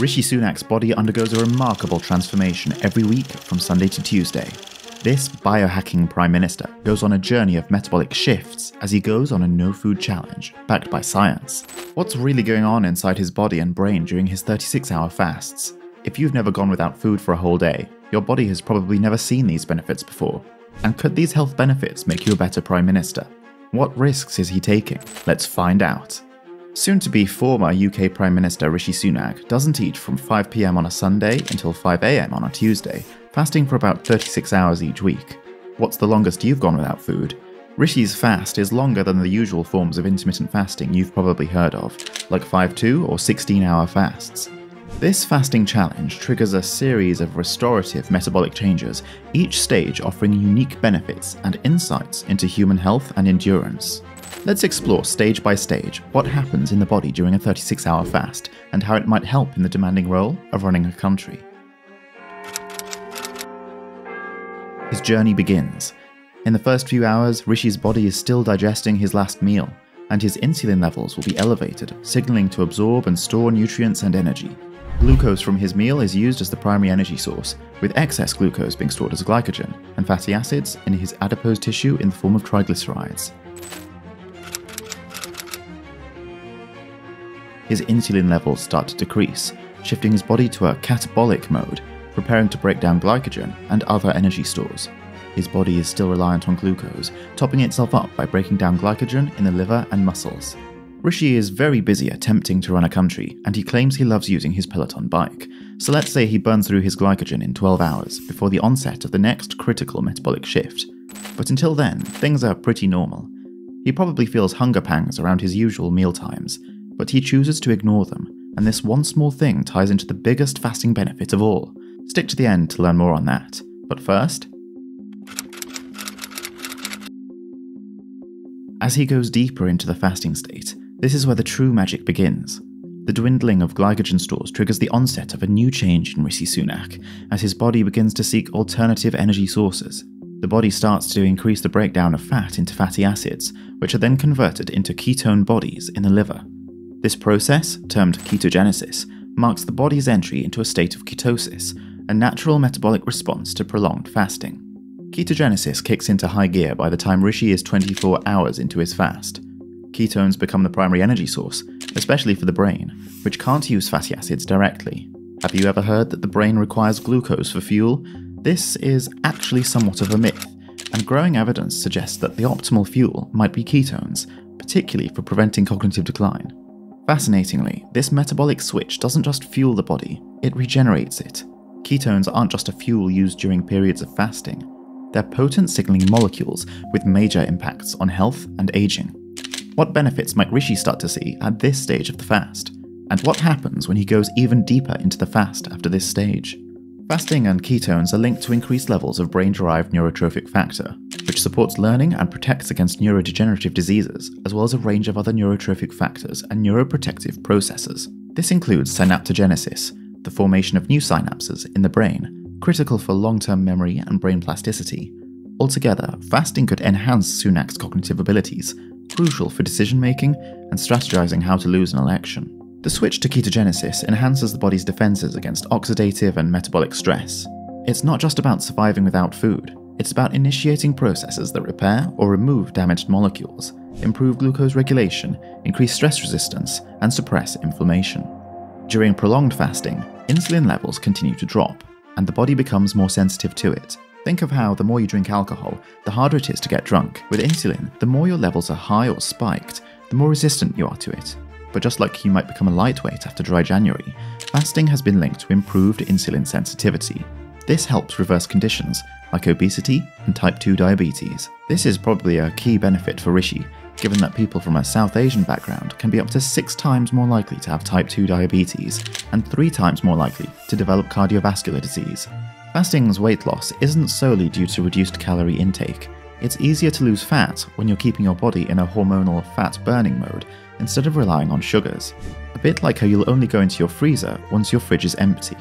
Rishi Sunak's body undergoes a remarkable transformation every week from Sunday to Tuesday. This biohacking Prime Minister goes on a journey of metabolic shifts as he goes on a no food challenge, backed by science. What's really going on inside his body and brain during his 36 hour fasts? If you've never gone without food for a whole day, your body has probably never seen these benefits before. And could these health benefits make you a better Prime Minister? What risks is he taking? Let's find out. Soon to be former UK Prime Minister Rishi Sunak doesn't eat from 5pm on a Sunday until 5am on a Tuesday, fasting for about 36 hours each week. What's the longest you've gone without food? Rishi's fast is longer than the usual forms of intermittent fasting you've probably heard of, like 5-2 or 16 hour fasts. This fasting challenge triggers a series of restorative metabolic changes, each stage offering unique benefits and insights into human health and endurance. Let's explore stage by stage what happens in the body during a 36 hour fast and how it might help in the demanding role of running a country. His journey begins. In the first few hours, Rishi's body is still digesting his last meal, and his insulin levels will be elevated, signaling to absorb and store nutrients and energy. Glucose from his meal is used as the primary energy source, with excess glucose being stored as glycogen, and fatty acids in his adipose tissue in the form of triglycerides. his insulin levels start to decrease, shifting his body to a catabolic mode, preparing to break down glycogen and other energy stores. His body is still reliant on glucose, topping itself up by breaking down glycogen in the liver and muscles. Rishi is very busy attempting to run a country, and he claims he loves using his Peloton bike. So let's say he burns through his glycogen in 12 hours before the onset of the next critical metabolic shift. But until then, things are pretty normal. He probably feels hunger pangs around his usual meal times, but he chooses to ignore them, and this one small thing ties into the biggest fasting benefit of all. Stick to the end to learn more on that. But first, as he goes deeper into the fasting state, this is where the true magic begins. The dwindling of glycogen stores triggers the onset of a new change in Rishi Sunak, as his body begins to seek alternative energy sources. The body starts to increase the breakdown of fat into fatty acids, which are then converted into ketone bodies in the liver. This process, termed ketogenesis, marks the body's entry into a state of ketosis, a natural metabolic response to prolonged fasting. Ketogenesis kicks into high gear by the time Rishi is 24 hours into his fast. Ketones become the primary energy source, especially for the brain, which can't use fatty acids directly. Have you ever heard that the brain requires glucose for fuel? This is actually somewhat of a myth, and growing evidence suggests that the optimal fuel might be ketones, particularly for preventing cognitive decline. Fascinatingly, this metabolic switch doesn't just fuel the body, it regenerates it. Ketones aren't just a fuel used during periods of fasting, they're potent signaling molecules with major impacts on health and aging. What benefits might Rishi start to see at this stage of the fast? And what happens when he goes even deeper into the fast after this stage? Fasting and ketones are linked to increased levels of brain derived neurotrophic factor, which supports learning and protects against neurodegenerative diseases, as well as a range of other neurotrophic factors and neuroprotective processes. This includes synaptogenesis, the formation of new synapses in the brain, critical for long term memory and brain plasticity. Altogether, fasting could enhance Sunak's cognitive abilities, crucial for decision making and strategizing how to lose an election. The switch to ketogenesis enhances the body's defenses against oxidative and metabolic stress. It's not just about surviving without food, it's about initiating processes that repair or remove damaged molecules, improve glucose regulation, increase stress resistance, and suppress inflammation. During prolonged fasting, insulin levels continue to drop, and the body becomes more sensitive to it. Think of how the more you drink alcohol, the harder it is to get drunk. With insulin, the more your levels are high or spiked, the more resistant you are to it but just like you might become a lightweight after dry January, fasting has been linked to improved insulin sensitivity. This helps reverse conditions like obesity and type 2 diabetes. This is probably a key benefit for Rishi, given that people from a South Asian background can be up to six times more likely to have type 2 diabetes and three times more likely to develop cardiovascular disease. Fasting's weight loss isn't solely due to reduced calorie intake. It's easier to lose fat when you're keeping your body in a hormonal fat burning mode instead of relying on sugars, a bit like how you'll only go into your freezer once your fridge is empty.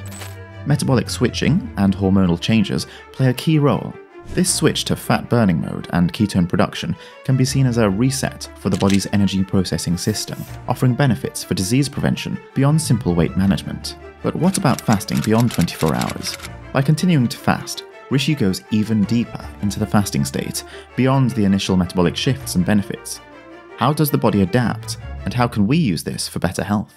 Metabolic switching and hormonal changes play a key role. This switch to fat burning mode and ketone production can be seen as a reset for the body's energy processing system, offering benefits for disease prevention beyond simple weight management. But what about fasting beyond 24 hours? By continuing to fast, Rishi goes even deeper into the fasting state, beyond the initial metabolic shifts and benefits. How does the body adapt, and how can we use this for better health?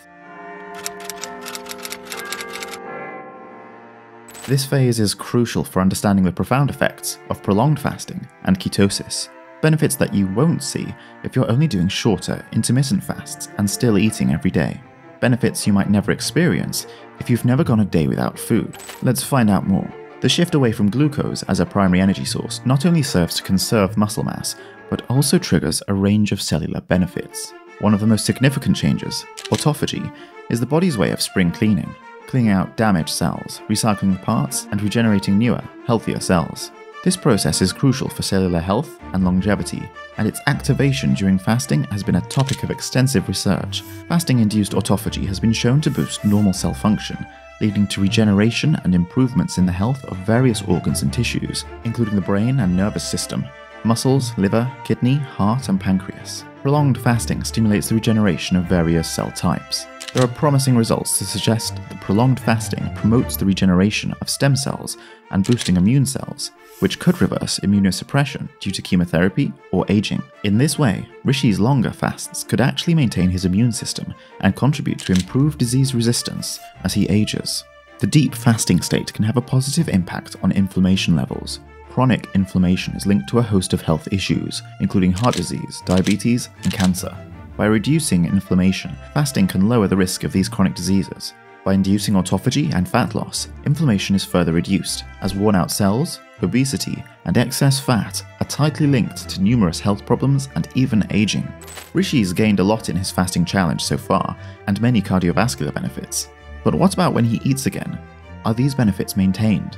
This phase is crucial for understanding the profound effects of prolonged fasting and ketosis, benefits that you won't see if you're only doing shorter, intermittent fasts and still eating every day. Benefits you might never experience if you've never gone a day without food. Let's find out more. The shift away from glucose as a primary energy source not only serves to conserve muscle mass, but also triggers a range of cellular benefits. One of the most significant changes, autophagy, is the body's way of spring cleaning cleaning out damaged cells, recycling parts, and regenerating newer, healthier cells. This process is crucial for cellular health and longevity, and its activation during fasting has been a topic of extensive research. Fasting induced autophagy has been shown to boost normal cell function, leading to regeneration and improvements in the health of various organs and tissues, including the brain and nervous system, muscles, liver, kidney, heart, and pancreas. Prolonged fasting stimulates the regeneration of various cell types. There are promising results to suggest that prolonged fasting promotes the regeneration of stem cells and boosting immune cells, which could reverse immunosuppression due to chemotherapy or aging. In this way, Rishi's longer fasts could actually maintain his immune system and contribute to improved disease resistance as he ages. The deep fasting state can have a positive impact on inflammation levels. Chronic inflammation is linked to a host of health issues, including heart disease, diabetes, and cancer. By reducing inflammation, fasting can lower the risk of these chronic diseases. By inducing autophagy and fat loss, inflammation is further reduced, as worn out cells, obesity, and excess fat are tightly linked to numerous health problems and even aging. Rishi's gained a lot in his fasting challenge so far, and many cardiovascular benefits. But what about when he eats again? Are these benefits maintained?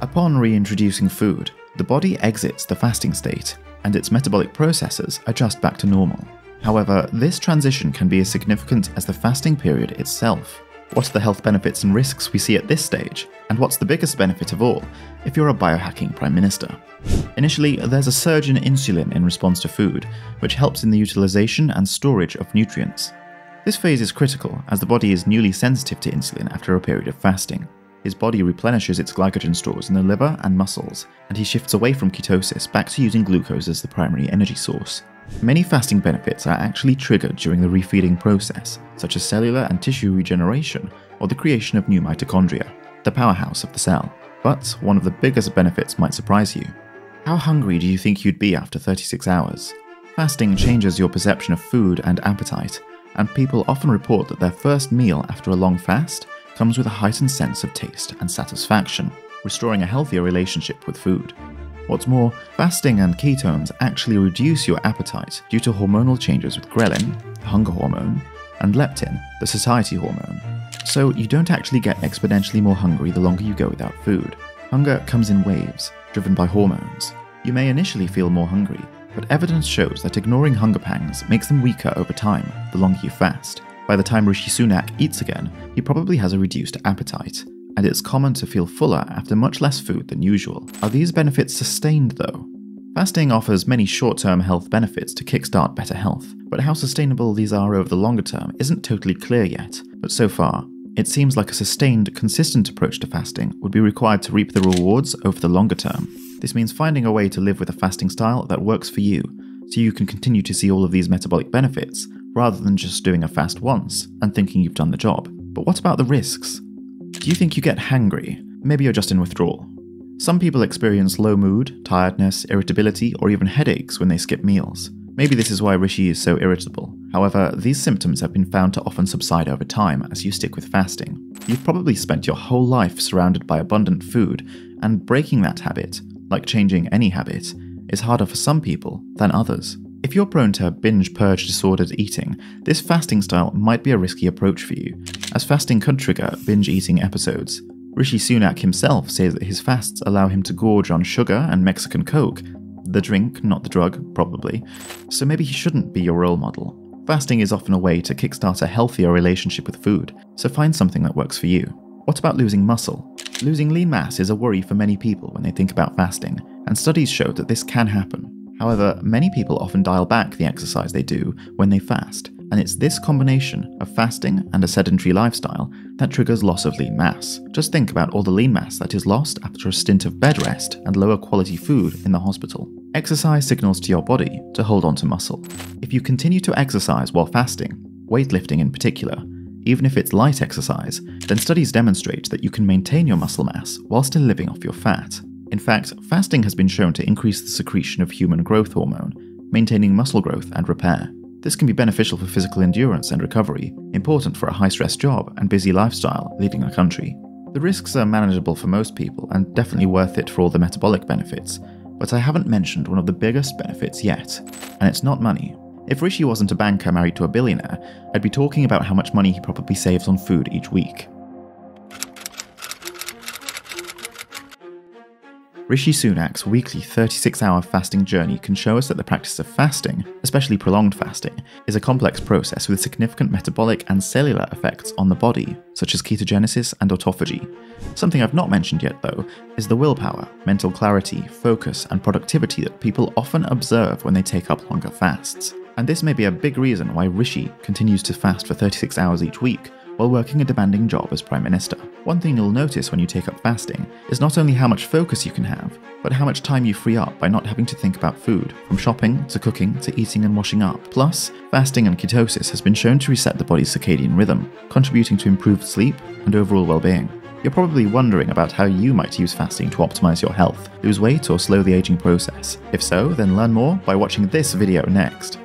Upon reintroducing food, the body exits the fasting state, and its metabolic processes adjust back to normal. However, this transition can be as significant as the fasting period itself. What are the health benefits and risks we see at this stage? And what's the biggest benefit of all if you're a biohacking Prime Minister? Initially, there's a surge in insulin in response to food, which helps in the utilization and storage of nutrients. This phase is critical as the body is newly sensitive to insulin after a period of fasting. His body replenishes its glycogen stores in the liver and muscles, and he shifts away from ketosis back to using glucose as the primary energy source. Many fasting benefits are actually triggered during the refeeding process, such as cellular and tissue regeneration or the creation of new mitochondria, the powerhouse of the cell. But one of the biggest benefits might surprise you. How hungry do you think you'd be after 36 hours? Fasting changes your perception of food and appetite, and people often report that their first meal after a long fast comes with a heightened sense of taste and satisfaction, restoring a healthier relationship with food. What's more, fasting and ketones actually reduce your appetite due to hormonal changes with ghrelin, the hunger hormone, and leptin, the satiety hormone. So you don't actually get exponentially more hungry the longer you go without food. Hunger comes in waves, driven by hormones. You may initially feel more hungry, but evidence shows that ignoring hunger pangs makes them weaker over time the longer you fast. By the time Rishi Sunak eats again, he probably has a reduced appetite, and it's common to feel fuller after much less food than usual. Are these benefits sustained though? Fasting offers many short term health benefits to kickstart better health, but how sustainable these are over the longer term isn't totally clear yet. But so far, it seems like a sustained, consistent approach to fasting would be required to reap the rewards over the longer term. This means finding a way to live with a fasting style that works for you, so you can continue to see all of these metabolic benefits, rather than just doing a fast once and thinking you've done the job. But what about the risks? Do you think you get hangry? Maybe you're just in withdrawal. Some people experience low mood, tiredness, irritability, or even headaches when they skip meals. Maybe this is why Rishi is so irritable. However, these symptoms have been found to often subside over time as you stick with fasting. You've probably spent your whole life surrounded by abundant food, and breaking that habit, like changing any habit, is harder for some people than others. If you're prone to binge purge disordered eating, this fasting style might be a risky approach for you, as fasting could trigger binge eating episodes. Rishi Sunak himself says that his fasts allow him to gorge on sugar and Mexican Coke, the drink, not the drug, probably, so maybe he shouldn't be your role model. Fasting is often a way to kickstart a healthier relationship with food, so find something that works for you. What about losing muscle? Losing lean mass is a worry for many people when they think about fasting, and studies show that this can happen. However, many people often dial back the exercise they do when they fast, and it's this combination of fasting and a sedentary lifestyle that triggers loss of lean mass. Just think about all the lean mass that is lost after a stint of bed rest and lower quality food in the hospital. Exercise signals to your body to hold on to muscle. If you continue to exercise while fasting, weightlifting in particular, even if it's light exercise, then studies demonstrate that you can maintain your muscle mass while still living off your fat. In fact, fasting has been shown to increase the secretion of human growth hormone, maintaining muscle growth and repair. This can be beneficial for physical endurance and recovery, important for a high stress job and busy lifestyle leading a country. The risks are manageable for most people and definitely worth it for all the metabolic benefits, but I haven't mentioned one of the biggest benefits yet, and it's not money. If Rishi wasn't a banker married to a billionaire, I'd be talking about how much money he probably saves on food each week. Rishi Sunak's weekly 36 hour fasting journey can show us that the practice of fasting, especially prolonged fasting, is a complex process with significant metabolic and cellular effects on the body, such as ketogenesis and autophagy. Something I've not mentioned yet, though, is the willpower, mental clarity, focus, and productivity that people often observe when they take up longer fasts. And this may be a big reason why Rishi continues to fast for 36 hours each week, while working a demanding job as Prime Minister. One thing you'll notice when you take up fasting is not only how much focus you can have, but how much time you free up by not having to think about food, from shopping to cooking to eating and washing up. Plus, fasting and ketosis has been shown to reset the body's circadian rhythm, contributing to improved sleep and overall well being. You're probably wondering about how you might use fasting to optimize your health, lose weight, or slow the aging process. If so, then learn more by watching this video next.